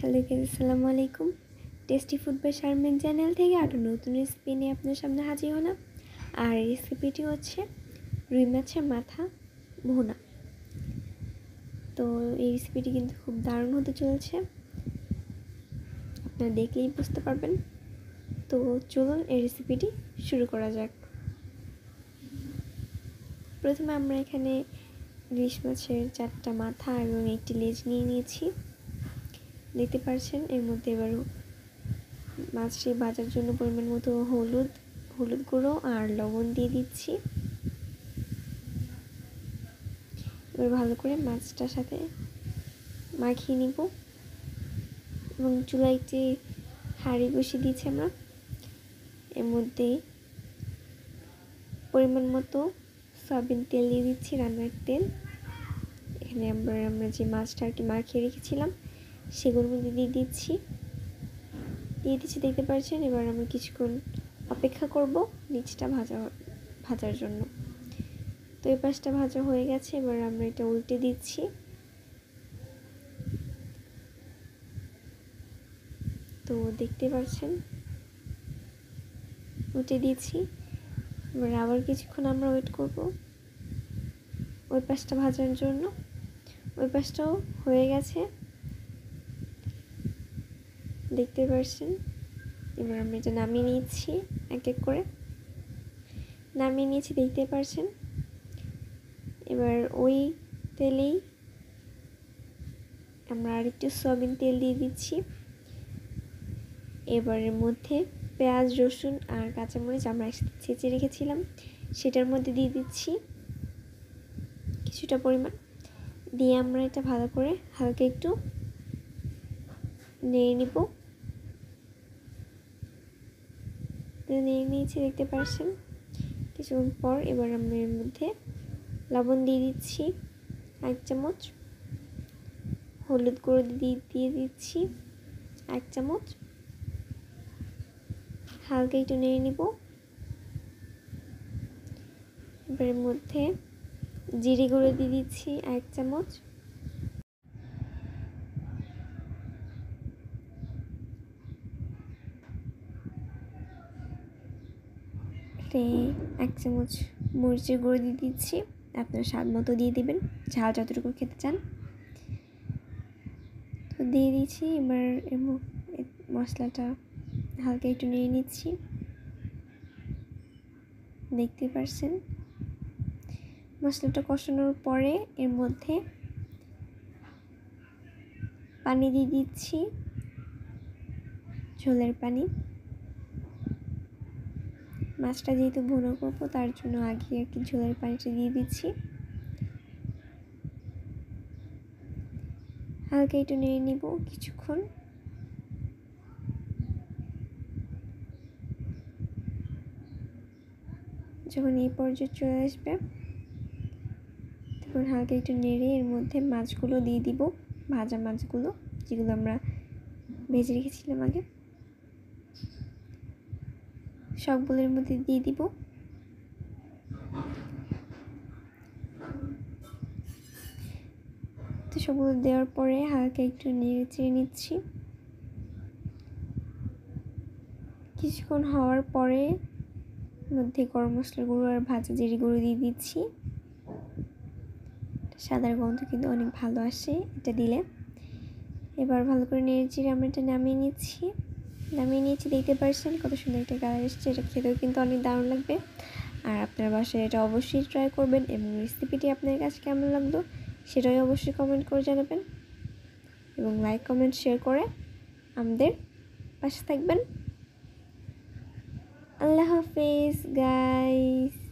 Hello guys আসসালামু আলাইকুম। Tasty food by Sharmin channel থেকে আরও নতুন রেসিপি নিয়ে আপনার সামনে হাজির হলাম। আর রেসিপিটি হচ্ছে রুই মাছের মাথা ভুনা। তো এই রেসিপিটি কিন্তু খুব দারুণ হতে চলেছে। আপনারা দেখলেই বুঝতে পারবেন। তো চলুন এই রেসিপিটি শুরু করা যাক। প্রথমে আমরা এখানে ইলিশ মাছের চারটা মাথা এবং একটি লেজ নিয়ে নিয়েছি। দেখতে পারছেন। এর মধ্যে এবারও মাছটি ভাজার জন্য পরিমাণ মতো হলুদ হলুদ গুঁড়ো আর লবণ দিয়ে দিচ্ছি। এবার ভালো করে মাছটার সাথে মাখিয়ে নিব। এবং চুলায় একটি হাঁড়ি বসিয়ে দিয়েছি আমরা, এর মধ্যে পরিমাণ মতো সয়াবিন তেল দিয়ে দিচ্ছি, রান্নার তেল। এখানে আমরা আমরা যে মাছটা আর কি মাখিয়ে রেখেছিলাম সেগুলোর মধ্যে দিয়ে দিচ্ছি। দিয়ে দিচ্ছি, দেখতে পাচ্ছেন? এবার আমি কিছুক্ষণ অপেক্ষা করব নিচটা ভাজা ভাজার জন্য। তো এই পাশটা ভাজা হয়ে গেছে, এবার আমরা এটা উল্টে দিচ্ছি। তো দেখতে পাচ্ছেন? উল্টে দিয়েছি এবার আবার কিছুক্ষণ আমরা ওয়েট করব ওই পাশটা ভাজার জন্য। ওই পাশটাও হয়ে গেছে। দেখতে পারছেন? এবার আমরা এটা নামিয়ে নিয়েছি এক এক করে। নামিয়ে নিয়েছি, দেখতে পারছেন? এবার ওই তেলেই আমরা আরেকটু সয়াবিন তেল দিয়ে দিচ্ছি। এবারের মধ্যে পেঁয়াজ, রসুন আর কাঁচামরিচ আমরা একসাথে ছেঁচে রেখেছিলাম। সেটার মধ্যে দিয়ে দিচ্ছি কিছুটা পরিমাণ। দিয়ে আমরা এটা ভালো করে হালকা একটু নেড়ে নিব। নিয়ে নিয়েছি, দেখতে পাচ্ছেন কিছুক্ষণ পর এবার আমরা এর মধ্যে লবণ দিয়ে দিচ্ছি, এক চামচ। হলুদ গুঁড়ো দিয়ে দিয়ে দিচ্ছি, এক চামচ। হালকা একটু নেড়ে নিব। এবার মধ্যে জিরে গুঁড়ো দিয়ে দিচ্ছি, এক চামচ। এক চামচ মরিচের গুঁড়ো দিয়ে দিচ্ছি। আপনার স্বাদ মতো দিয়ে দেবেন। ঝাল যতটুকু খেতে চান। তো দিয়ে দিচ্ছি। এবার মশলাটা হালকা একটু নিয়ে নিচ্ছি। দেখতে পারছেন? মশলাটা কষানোর পরে এর মধ্যে পানি দিয়ে দিচ্ছি। ঝোলের পানি। মাছটা যেহেতু ভুনো করব, তার জন্য আগে কি ঝোলের পানিটা দিয়ে দিচ্ছি। হালকা একটু নেড়ে নিব কিছুক্ষণ। যখন এই পর্যায়ে চলে আসবে, তখন হালকা একটু নেড়ে এর মধ্যে মাছগুলো দিয়ে দিব, ভাজা মাছগুলো, যেগুলো আমরা ভেজে রেখেছিলাম আগে। সবগুলোর মধ্যে দিয়ে দিব। তো সবগুলো দেওয়ার পরে হালকা একটু নেড়ে চেড়ে নিচ্ছি। কিছুক্ষণ হওয়ার পরে মধ্যে গরম মশলার গুঁড়ো আর ভাজা জিরে গুঁড়ো দিয়ে দিচ্ছি। সাদার গন্ধ কিন্তু অনেক ভালো আসে এটা দিলে। এবার ভালো করে নেড়ে চিড়ে আমরা এটা নামিয়ে নিচ্ছি। নামিয়ে নিয়েছি, দেখতে পারছেন? কত সুন্দর একটা কালার এসছে, এটা খেতেও কিন্তু অনেক দারুণ লাগবে। আর আপনার বাসায় এটা অবশ্যই ট্রাই করবেন এবং রেসিপিটি আপনার কাছে কেমন লাগল সেটাই অবশ্যই কমেন্ট করে জানাবেন। এবং লাইক কমেন্ট শেয়ার করে আমাদের পাশে থাকবেন। আল্লাহ হাফিজ গাইস